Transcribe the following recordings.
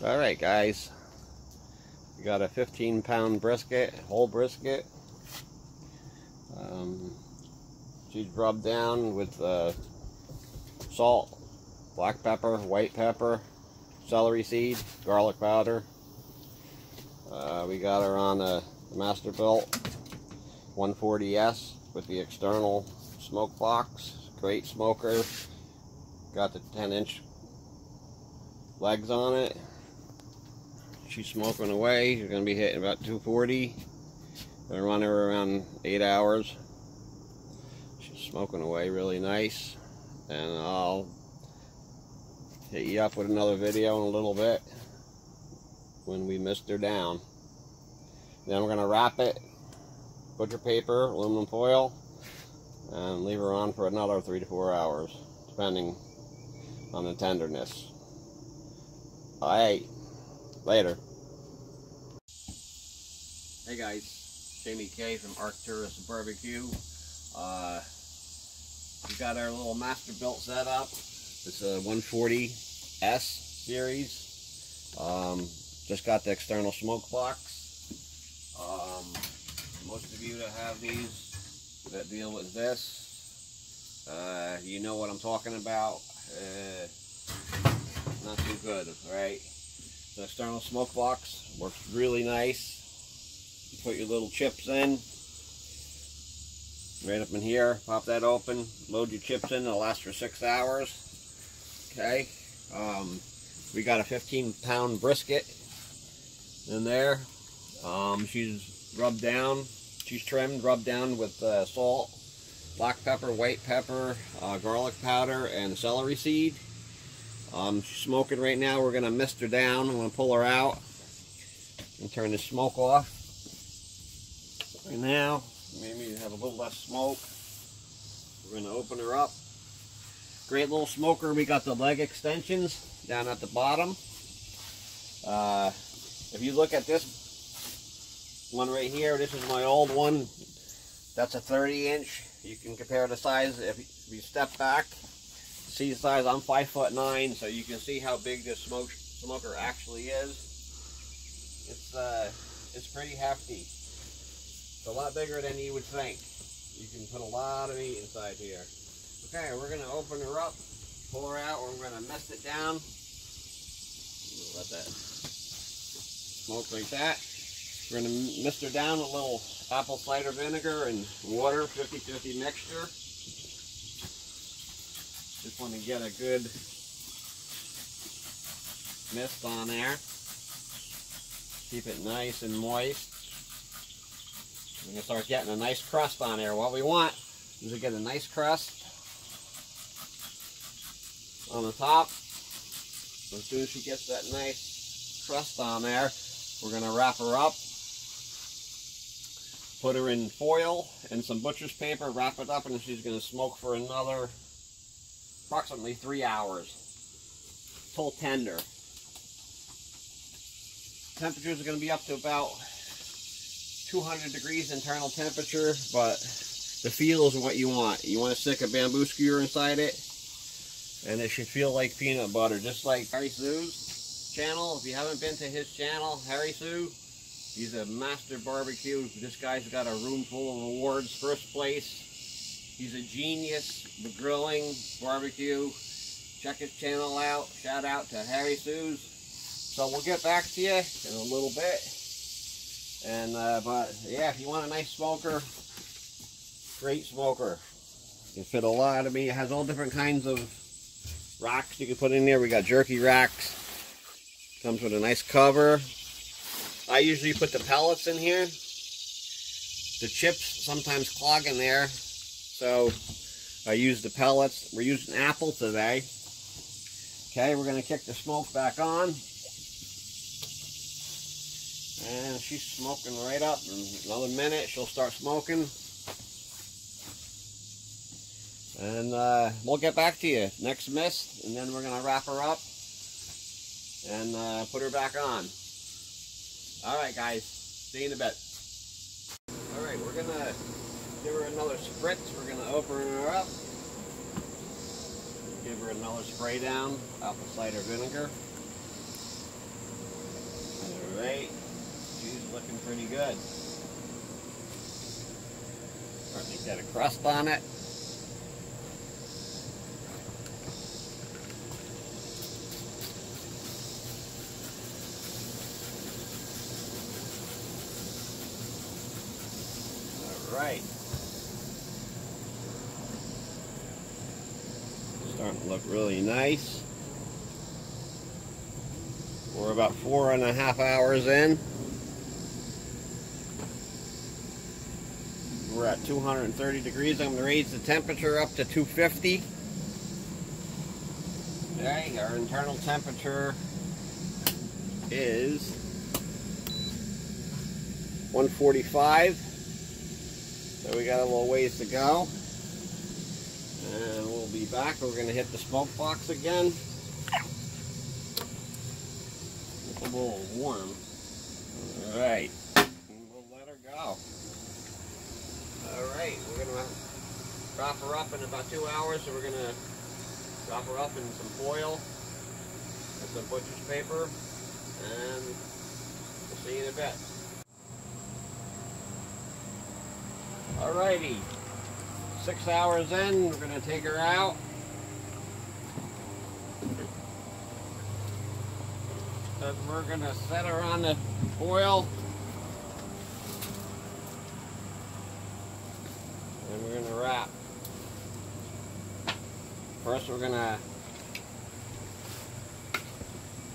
Alright guys, we got a 15 pound brisket, whole brisket. Um, she's rubbed down with uh, salt, black pepper, white pepper, celery seed, garlic powder. Uh, we got her on a Masterbuilt 140S with the external smoke box. Great smoker. Got the 10 inch legs on it. She's smoking away. She's going to be hitting about 240. Gonna run her around 8 hours. She's smoking away really nice. And I'll hit you up with another video in a little bit when we mist her down. Then we're going to wrap it, butcher paper, aluminum foil, and leave her on for another three to four hours, depending on the tenderness. Alright, later. Hey guys, Jamie K from Arcturus Barbecue. Uh, we got our little Masterbuilt set up. It's a 140S series. Um, just got the external smoke box. Um, most of you that have these that deal with this, uh, you know what I'm talking about. Uh, not too good, right? External smoke box works really nice. You put your little chips in, right up in here, pop that open, load your chips in, it'll last for six hours. Okay, um, we got a 15 pound brisket in there. Um, she's rubbed down, she's trimmed, rubbed down with uh, salt, black pepper, white pepper, uh, garlic powder, and celery seed. Um, she's smoking right now. We're going to mist her down. I'm going to pull her out and turn the smoke off. Right now, maybe have a little less smoke. We're going to open her up. Great little smoker. We got the leg extensions down at the bottom. Uh, if you look at this one right here, this is my old one. That's a 30 inch. You can compare the size if you step back see the size. I'm five foot nine, so you can see how big this smoke smoker actually is. It's uh, it's pretty hefty. It's a lot bigger than you would think. You can put a lot of meat inside here. Okay, we're gonna open her up, pull her out, we're gonna mist it down. Let that smoke like that. We're gonna mist her down a little apple cider vinegar and water, 50-50 mixture. Want to get a good mist on there. Keep it nice and moist. We're going to start getting a nice crust on there. What we want is to get a nice crust on the top. As soon as she gets that nice crust on there, we're going to wrap her up, put her in foil and some butcher's paper, wrap it up, and she's going to smoke for another approximately three hours till tender. Temperatures are going to be up to about 200 degrees internal temperature, but the feel is what you want. You want to stick a bamboo skewer inside it, and it should feel like peanut butter, just like Harry Soo's channel. If you haven't been to his channel, Harry Soo, he's a master barbecue. This guy's got a room full of awards, first place He's a genius with grilling, barbecue. Check his channel out. Shout out to Harry Soo's. So we'll get back to you in a little bit. And uh, but yeah, if you want a nice smoker, great smoker. You can fit a lot of meat. It has all different kinds of racks you can put in there. We got jerky racks. Comes with a nice cover. I usually put the pellets in here. The chips sometimes clog in there. So I use the pellets. We're using apple today. Okay, we're going to kick the smoke back on. And she's smoking right up. In another minute, she'll start smoking. And uh, we'll get back to you next mist, and then we're going to wrap her up and uh, put her back on. All right, guys. See you in a bit. All right, we're going to Give her another spritz. We're going to open her up. Give her another spray down, apple cider vinegar. Alright, she's looking pretty good. Certainly got a crust on it. Look really nice. We're about four and a half hours in. We're at 230 degrees. I'm going to raise the temperature up to 250. Okay, our internal temperature is 145. So we got a little ways to go. And we'll be back. We're going to hit the smoke box again a little warm. Alright. We'll let her go. Alright, we're going to wrap her up in about two hours. So we're going to wrap her up in some foil and some butcher's paper. And we'll see you in a bit. Alrighty. Six hours in, we're going to take her out. And we're going to set her on the foil. And we're going to wrap. First we're going to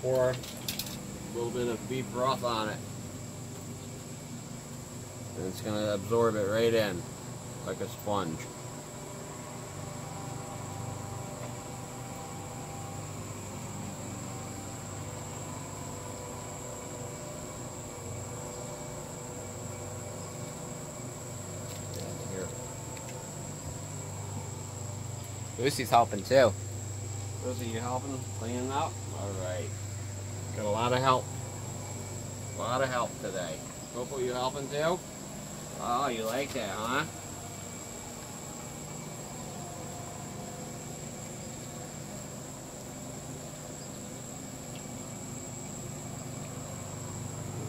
pour a little bit of beef broth on it. And it's going to absorb it right in like a sponge. Lucy's helping too. Lucy, you helping cleaning up? Alright. Got a lot of help. A lot of help today. Coco, you helping too? Oh, you like that, huh?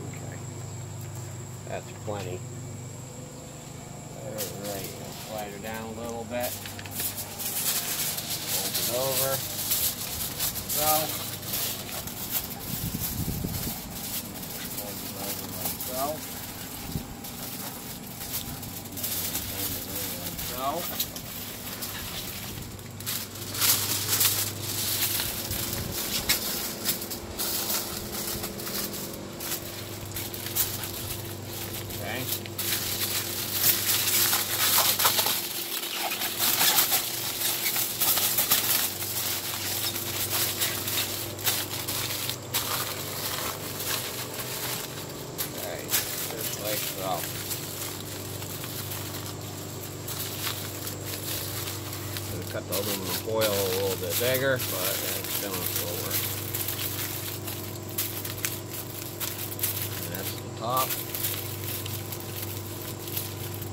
Okay. That's plenty. Alright, slide her down a little bit it over. So, fold it over like so. So. Okay. Like so. Cut the aluminum foil a little bit bigger, but it's gonna work. And that's the top.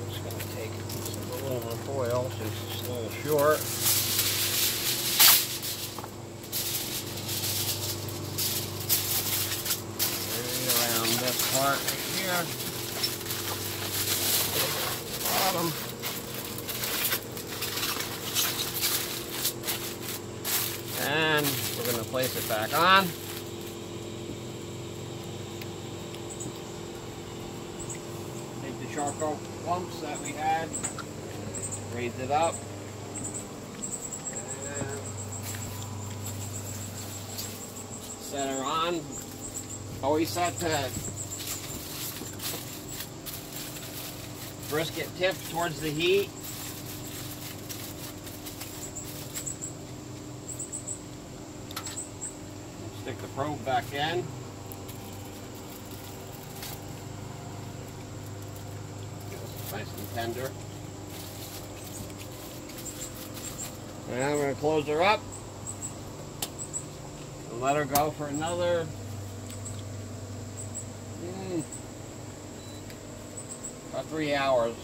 Just gonna take a piece of aluminum foil since it's a little short. Right around this part right here. Bottom. And we're going to place it back on. Take the charcoal clumps that we had, raise it up. Set her on. Always set the brisket tip towards the heat. Probe back in. Nice and tender. And I'm going to close her up and let her go for another mm, about three hours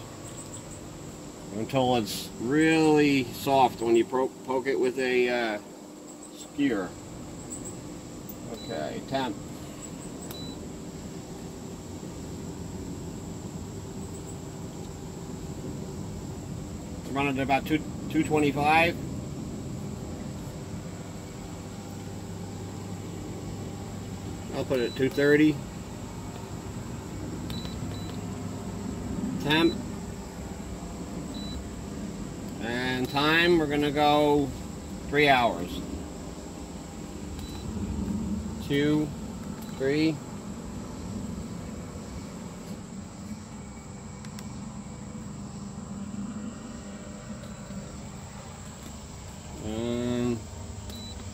until it's really soft when you poke it with a uh, skewer. Okay, 10. It's running at about two, 225. I'll put it at 230. Temp. And time, we're going to go three hours. Two, three. Um,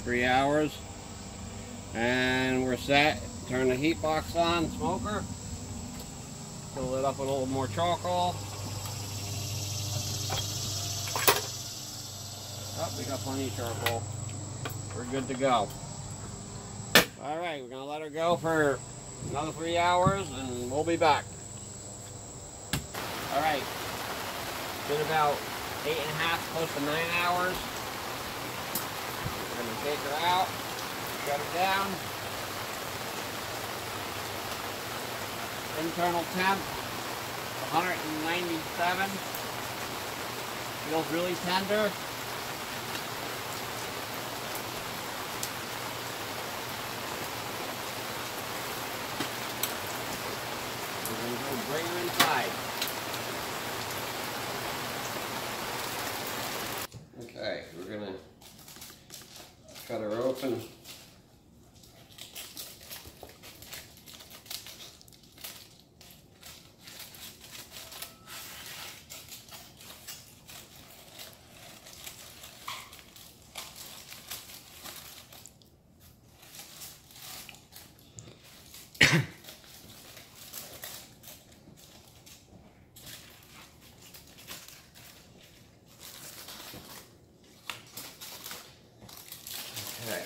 three hours. And we're set. Turn the heat box on, smoker. Fill it up with a little more charcoal. Oh, we got plenty of charcoal. We're good to go. All right, we're gonna let her go for another three hours and we'll be back. All right, been about eight and a half, close to nine hours. We're gonna take her out, shut her down. Internal temp, 197. Feels really tender. We're gonna bring her inside. Okay, we're gonna cut her open. Okay.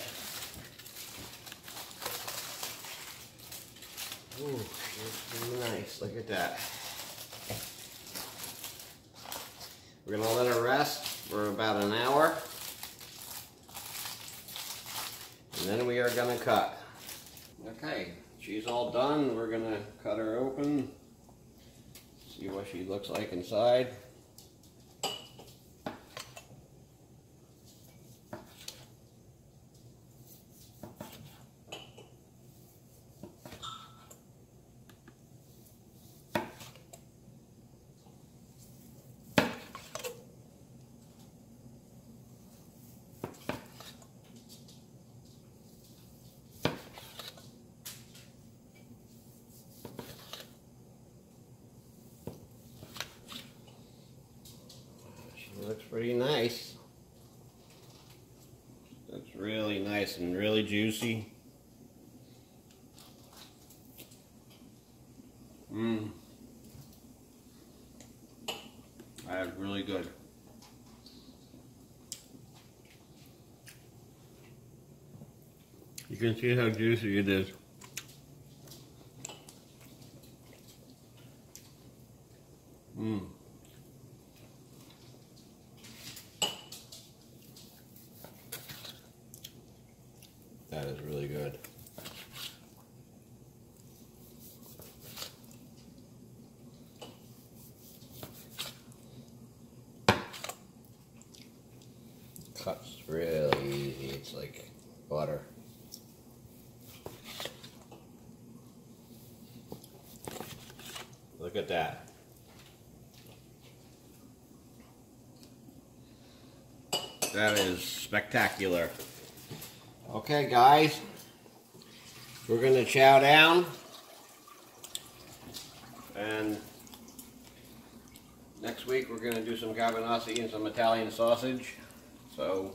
Ooh, that's nice. Look at that. We're gonna let her rest for about an hour. And then we are gonna cut. Okay, she's all done. We're gonna cut her open. See what she looks like inside. She looks pretty nice. That's really nice and really juicy. Mmm. That's really good. You can see how juicy it is. Mmm. That is really good. Cuts really easy. It's like butter. Look at that. That is spectacular. Okay, guys, we're gonna chow down, and next week we're gonna do some carbonasi and some Italian sausage. So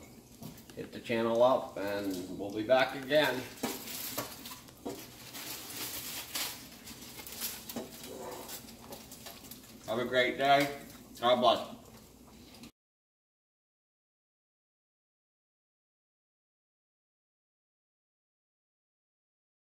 hit the channel up, and we'll be back again. Have a great day. God bless.